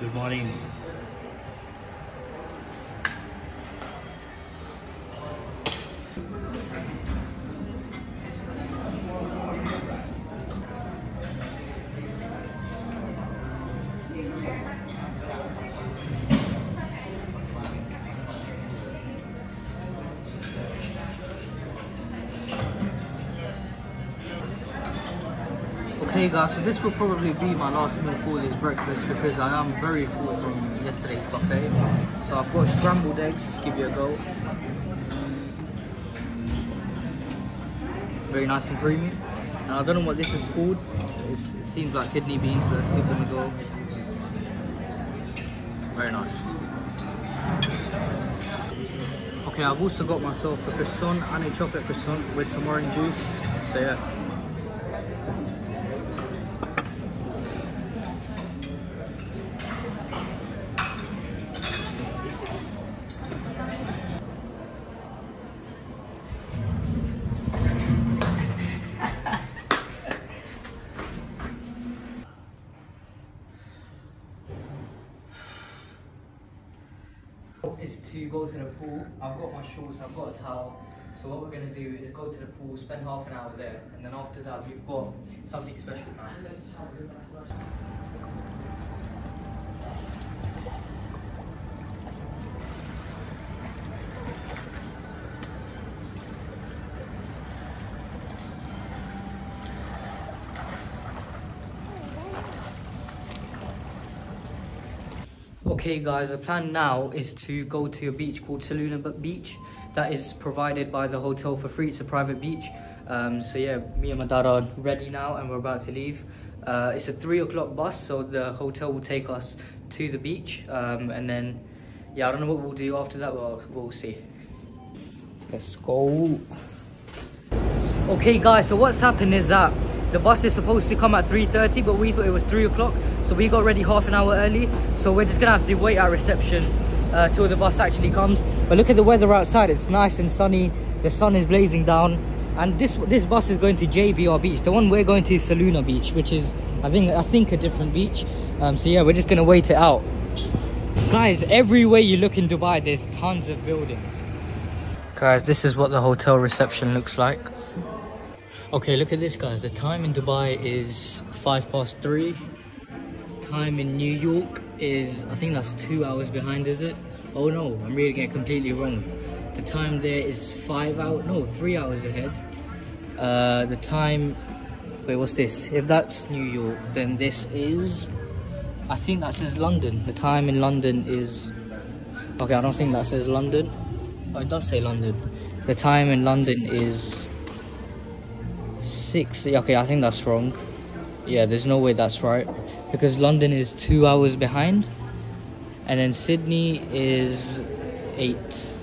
Good morning. Okay guys, so this will probably be my last meal for this breakfast because I am very full from yesterday's buffet. So I've got scrambled eggs, let's give you a go. Very nice and creamy. And I don't know what this is called. It's, it seems like kidney beans, so let's give them a go. Very nice. Okay, I've also got myself a croissant and a chocolate croissant with some orange juice. So yeah. is to go to the pool. I've got my shorts, I've got a towel. So what we're gonna do is go to the pool, spend half an hour there, and then after that we've got something special now. Okay guys, the plan now is to go to a beach called Soluna Beach that is provided by the hotel for free. It's a private beach. Um, so yeah, me and my dad are ready now and we're about to leave. Uh, it's a three o'clock bus, so the hotel will take us to the beach. Um, and then, yeah, I don't know what we'll do after that, we'll, we'll see. Let's go. Okay guys, so what's happened is that the bus is supposed to come at 3.30, but we thought it was 3 o'clock. So we got ready half an hour early. So we're just gonna have to wait at reception uh, till the bus actually comes. But look at the weather outside, it's nice and sunny. The sun is blazing down. And this this bus is going to JBR Beach. The one we're going to is Soluna Beach, which is, I think, I think a different beach. Um, so yeah, we're just gonna wait it out. Guys, everywhere you look in Dubai, there's tons of buildings. Guys, this is what the hotel reception looks like. Okay, look at this, guys. The time in Dubai is five past three. Time in New York is, I think that's two hours behind, is it? Oh no, I'm reading it completely wrong. The time there is five hours, no, three hours ahead. Uh, the time, wait, what's this? If that's New York, then this is, I think that says London. The time in London is, okay, I don't think that says London. Oh, it does say London. The time in London is six okay i think that's wrong yeah there's no way that's right because london is two hours behind and then sydney is eight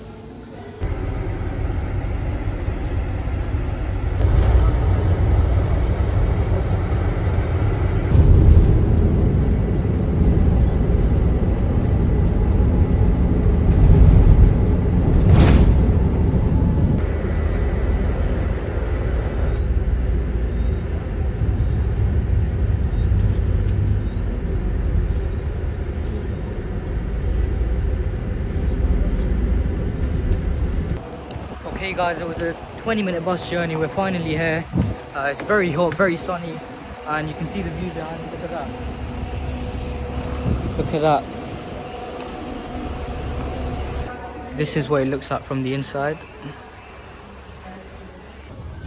Okay guys, it was a 20 minute bus journey. We're finally here. Uh, it's very hot, very sunny. And you can see the view behind. Look at that. Look at that. This is what it looks like from the inside.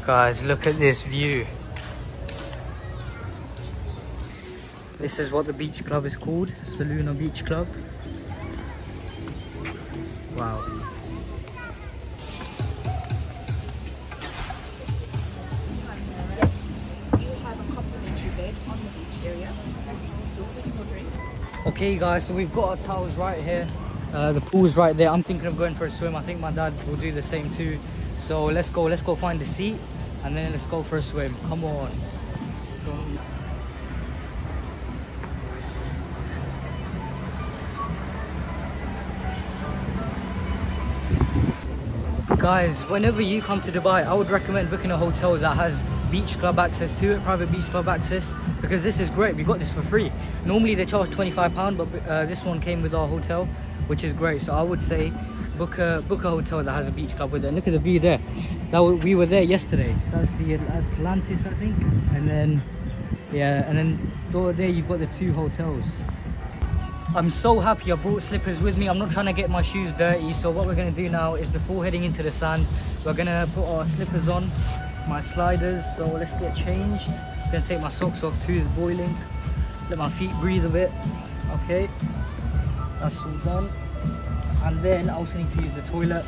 Guys, look at this view. This is what the beach club is called, Soluna Beach Club. Okay guys, so we've got our towels right here. Uh, the pool's right there. I'm thinking of going for a swim. I think my dad will do the same too. So let's go, let's go find the seat and then let's go for a swim. Come on. Guys, whenever you come to Dubai, I would recommend booking a hotel that has beach club access to it, private beach club access, because this is great. We got this for free. Normally they charge £25, but uh, this one came with our hotel, which is great. So I would say book a book a hotel that has a beach club with it. look at the view there. That we were there yesterday. That's the Atlantis, I think. And then, yeah, and then there you've got the two hotels. I'm so happy I brought slippers with me. I'm not trying to get my shoes dirty. So what we're going to do now is before heading into the sand, we're going to put our slippers on, my sliders. So let's get changed. To take my socks off too, it's boiling. Let my feet breathe a bit. Okay, that's all done. And then I also need to use the toilet.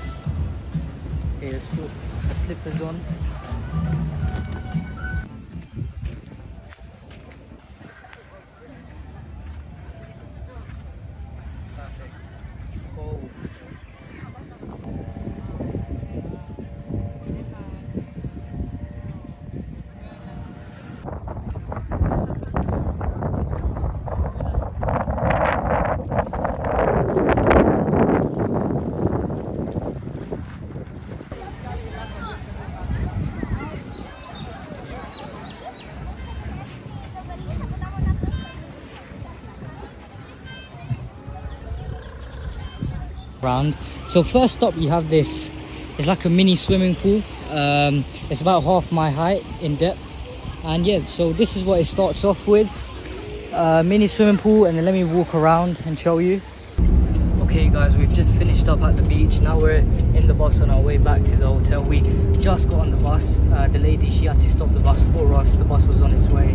Okay, let's put the slippers on. So first stop you have this it's like a mini swimming pool. Um, it's about half my height in depth. And yeah so this is what it starts off with. Uh, mini swimming pool and then let me walk around and show you. Okay guys we've just finished up at the beach. Now we're in the bus on our way back to the hotel. We just got on the bus. Uh, the lady she had to stop the bus for us. The bus was on its way.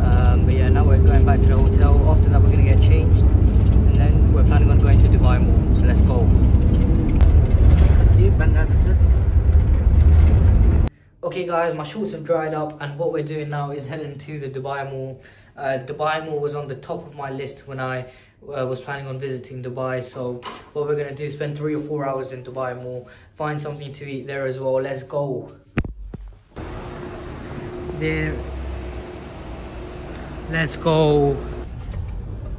Um, but yeah now we're going back to the hotel. After that we're gonna get changed we're planning on going to Dubai Mall. So let's go. Okay guys, my shorts have dried up and what we're doing now is heading to the Dubai Mall. Uh, Dubai Mall was on the top of my list when I uh, was planning on visiting Dubai. So what we're going to do is spend three or four hours in Dubai Mall, find something to eat there as well. Let's go. There. Let's go.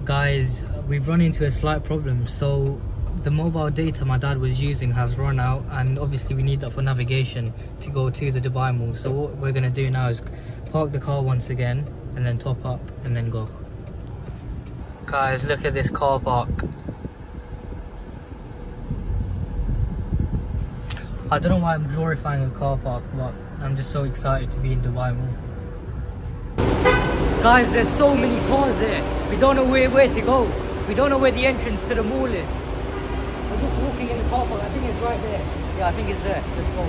Guys, we've run into a slight problem. So the mobile data my dad was using has run out and obviously we need that for navigation to go to the Dubai Mall. So what we're going to do now is park the car once again and then top up and then go. Guys look at this car park. I don't know why I'm glorifying a car park but I'm just so excited to be in Dubai Mall. Guys there's so many cars there we don't know where, where to go we don't know where the entrance to the mall is. We're just walking in the car park. I think it's right there. Yeah, I think it's there. Let's go.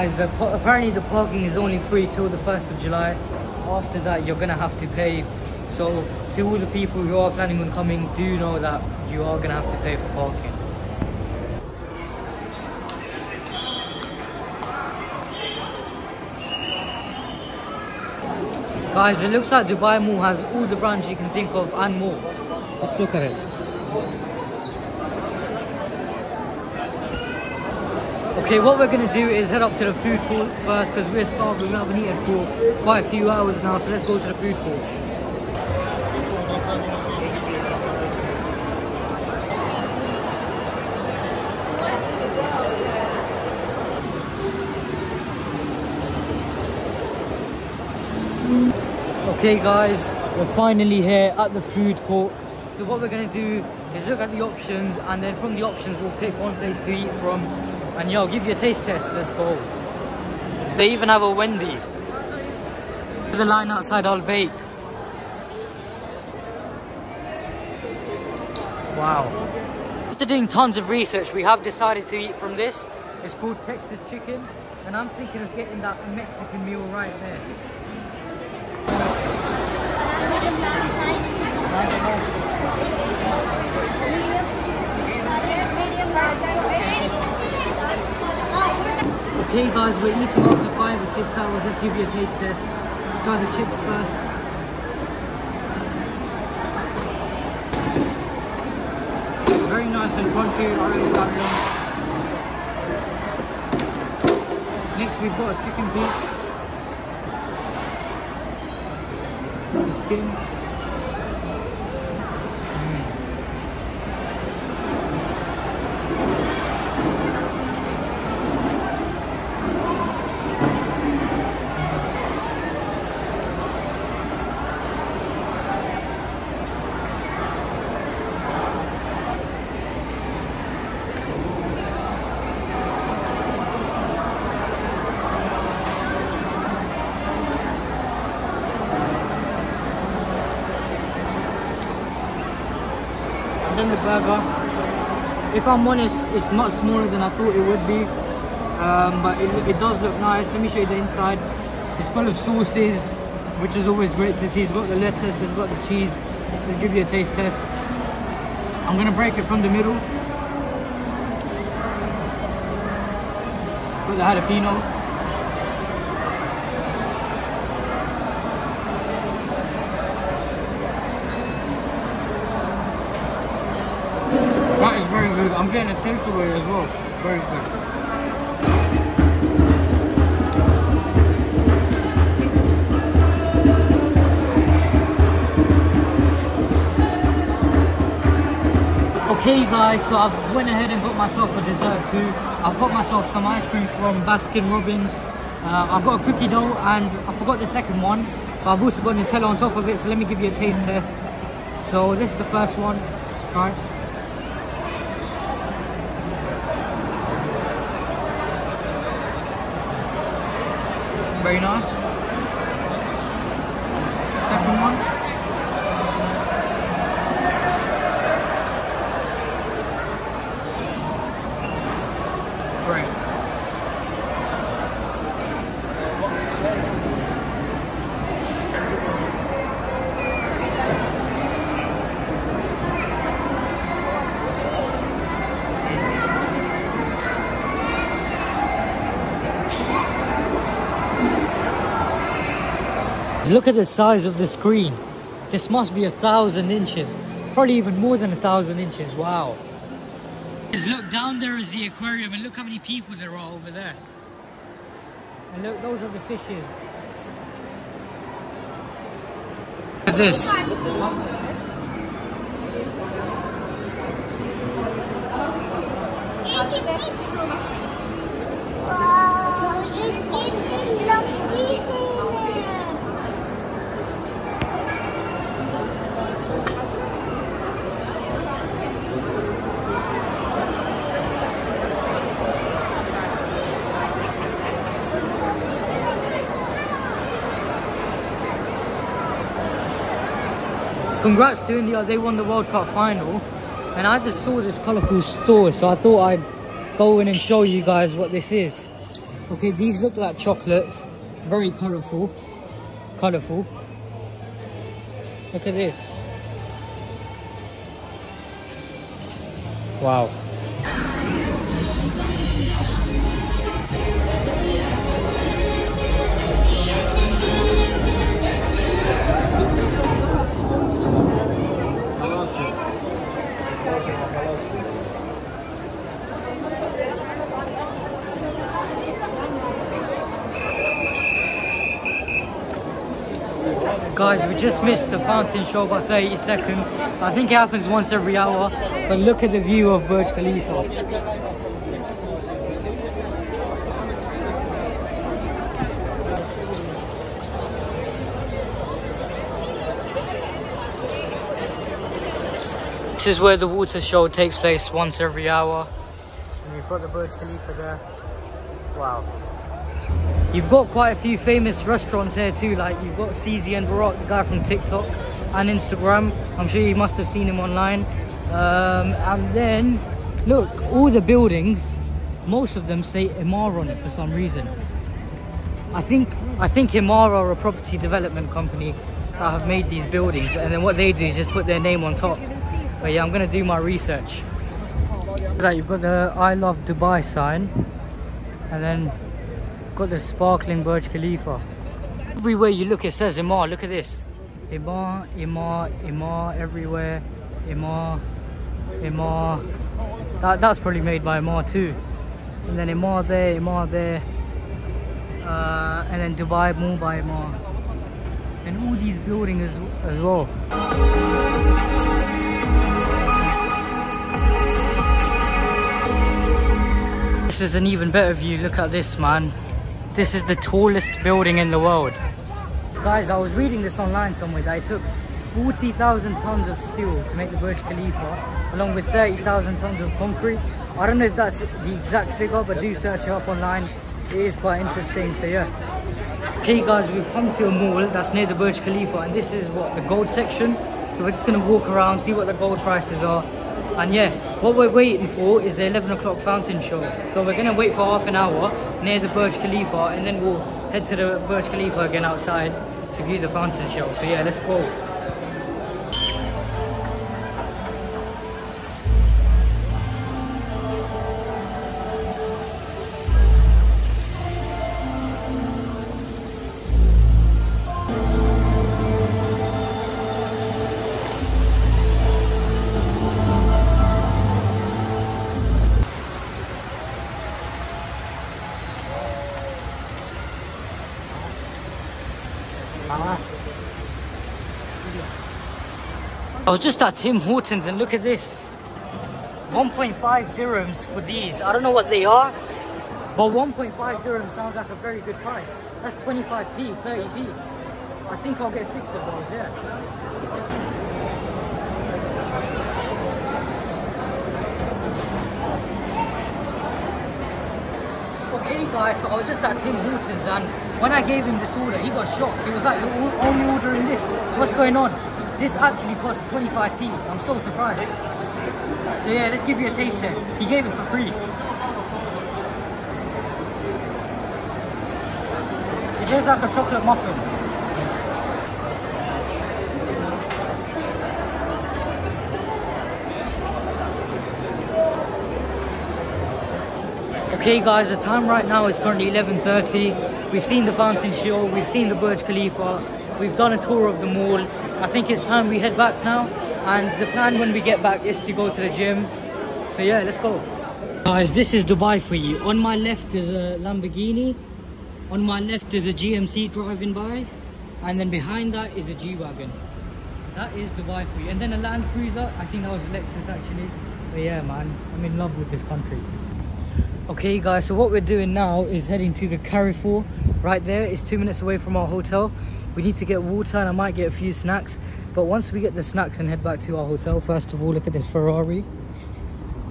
Guys, the, apparently the parking is only free till the 1st of July. After that, you're gonna have to pay. So, to all the people who are planning on coming, do know that you are gonna have to pay for parking. Guys, it looks like Dubai Mall has all the brands you can think of and more. Let's look at it. Okay, what we're going to do is head up to the food court first because we're starved. We haven't eaten for quite a few hours now, so let's go to the food court. Okay guys, we're finally here at the food court. So what we're gonna do is look at the options and then from the options we'll pick one place to eat from. And yeah, I'll give you a taste test, let's go. They even have a Wendy's. The line outside Al Baik. Wow. After doing tons of research, we have decided to eat from this. It's called Texas Chicken. And I'm thinking of getting that Mexican meal right there. Okay guys, we're eating after five or six hours. Let's give you a taste test. Try the chips first. Very nice and crunchy. I really them. Next we've got a chicken piece. The skin. The burger. If I'm honest, it's much smaller than I thought it would be. Um, but it, it does look nice. Let me show you the inside. It's full of sauces, which is always great to see. It's got the lettuce, it's got the cheese. Let's give you a taste test. I'm gonna break it from the middle. Put the jalapeno. That is very good. I'm getting a takeaway as well. Very good. Okay guys, so I've went ahead and got myself a dessert too. I've got myself some ice cream from Baskin Robbins. Uh, I've got a cookie dough and I forgot the second one. But I've also got Nutella on top of it, so let me give you a taste test. So this is the first one. Let's try it. Very nice. Second one. Great. Look at the size of the screen. This must be a thousand inches. Probably even more than a thousand inches. Wow. Just look down there is the aquarium and look how many people there are over there. And look, those are the fishes. Look at this. Wow, it, it's lovely. Congrats to India, they won the World Cup final. And I just saw this colourful store, so I thought I'd go in and show you guys what this is. Okay, these look like chocolates. Very colourful. Colourful. Look at this. Wow. Guys, we just missed the fountain show by 30 seconds. I think it happens once every hour. But look at the view of Burj Khalifa. This is where the water show takes place once every hour. And we've got the Burj Khalifa there. Wow. You've got quite a few famous restaurants here too, like you've got CZN Burak, the guy from TikTok and Instagram. I'm sure you must have seen him online. Um, and then, look, all the buildings, most of them say Emaar on it for some reason. I think I think Emaar are a property development company that have made these buildings, and then what they do is just put their name on top. But yeah, I'm gonna do my research. Like you've got the I love Dubai sign, and then got the sparkling Burj Khalifa. Everywhere you look, it says Emaar. Look at this. Emaar, Emaar, Emaar, everywhere. Emaar, Emaar. That, that's probably made by Emaar too. And then Emaar there, Emaar there. Uh, and then Dubai, by Emaar. And all these buildings as, as well. This is an even better view. Look at this, man. This is the tallest building in the world. Guys, I was reading this online somewhere that it took 40,000 tons of steel to make the Burj Khalifa, along with 30,000 tons of concrete. I don't know if that's the exact figure, but do search it up online. It is quite interesting, so yeah. Okay guys, we've come to a mall that's near the Burj Khalifa, and this is what, the gold section. So we're just gonna walk around, see what the gold prices are, And yeah, what we're waiting for is the 11 o'clock fountain show. So we're gonna wait for half an hour near the Burj Khalifa and then we'll head to the Burj Khalifa again outside to view the fountain show. So yeah, let's go. I was just at Tim Hortons and look at this. 1.5 dirhams for these. I don't know what they are, but 1.5 dirhams sounds like a very good price. That's 25p, 30p. I think I'll get six of those, yeah. Okay guys, so I was just at Tim Hortons and when I gave him this order, he got shocked. He was like, you're only ordering this. What's going on? This actually costs 25p. I'm so surprised. So yeah, let's give you a taste test. He gave it for free. It tastes like a chocolate muffin. Okay guys, the time right now is currently 11.30. We've seen the fountain show, we've seen the Burj Khalifa, we've done a tour of the mall. I think it's time we head back now. And the plan when we get back is to go to the gym. So yeah, let's go. Guys, this is Dubai for you. On my left is a Lamborghini. On my left is a GMC driving by. And then behind that is a G-Wagon. That is Dubai for you. And then a Land Cruiser. I think that was Lexus actually. But yeah, man, I'm in love with this country. Okay guys, so what we're doing now is heading to the Carrefour right there. It's two minutes away from our hotel. We need to get water and I might get a few snacks. But once we get the snacks and head back to our hotel, first of all, look at this Ferrari.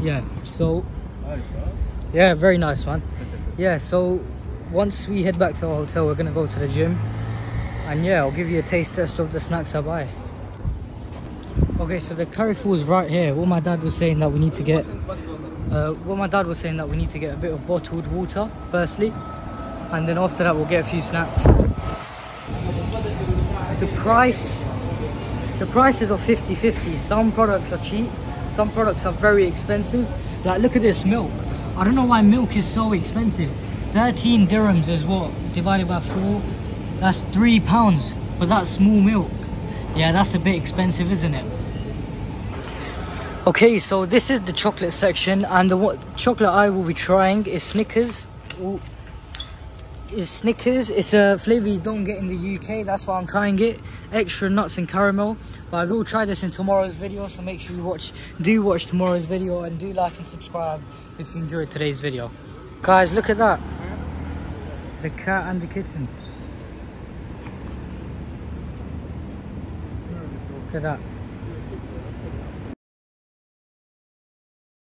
Yeah, so... Yeah, very nice one. Yeah, so once we head back to our hotel, we're gonna go to the gym. And yeah, I'll give you a taste test of the snacks I buy. Okay, so the Carrefour is right here. What my dad was saying that we need to get uh, what my dad was saying that we need to get a bit of bottled water firstly and then after that we'll get a few snacks. The price the prices are 50 50 some products are cheap some products are very expensive. Like look at this milk. I don't know why milk is so expensive. 13 dirhams is what divided by four? That's three pounds for that small milk. Yeah that's a bit expensive isn't it Okay, so this is the chocolate section, and the chocolate I will be trying is Snickers. Ooh. Is Snickers? It's a flavor you don't get in the UK. That's why I'm trying it. Extra nuts and caramel. But I will try this in tomorrow's video, so make sure you watch, do watch tomorrow's video, and do like and subscribe if you enjoyed today's video. Guys, look at that. The cat and the kitten. Look at that.